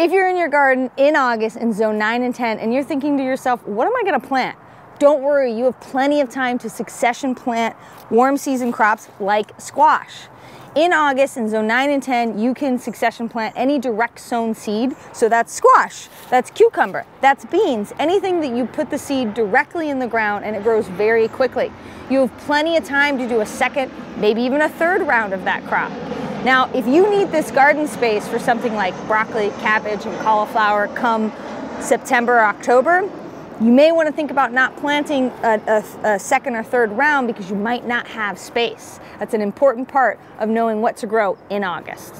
If you're in your garden in August in zone 9 and 10 and you're thinking to yourself, what am I going to plant? Don't worry, you have plenty of time to succession plant warm season crops like squash. In August in zone 9 and 10, you can succession plant any direct sown seed. So that's squash, that's cucumber, that's beans, anything that you put the seed directly in the ground and it grows very quickly. You have plenty of time to do a second, maybe even a third round of that crop. Now, if you need this garden space for something like broccoli, cabbage, and cauliflower come September or October, you may want to think about not planting a, a, a, second or third round because you might not have space. That's an important part of knowing what to grow in August.